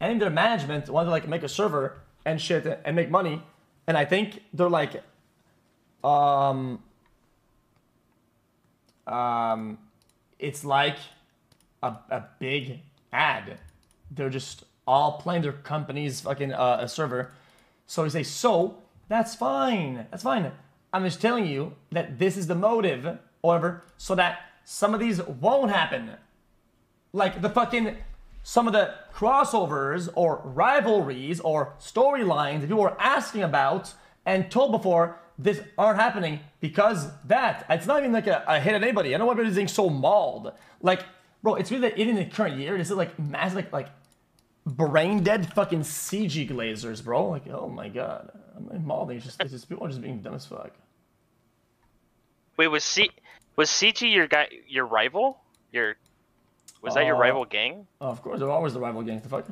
and their management wanted to like make a server and shit and make money, and I think they're like, um, um, it's like a, a big ad. They're just all playing their company's fucking uh, a server. So we say, so that's fine. That's fine. I'm just telling you that this is the motive, or whatever, so that some of these won't happen. Like the fucking some of the crossovers or rivalries or storylines that you were asking about and told before this aren't happening because that it's not even like a, a hit at anybody. I don't know why everybody's being so mauled. Like, bro, it's really that in the current year, this is like massive like like brain dead fucking CG glazers, bro. Like, oh my god. I'm mauled. It's just, it's just people are just being dumb as fuck. Wait, was C was CG your guy your rival? Your was that your Uh, rival gang? Oh, of course, they're always the rival gang. The fuck?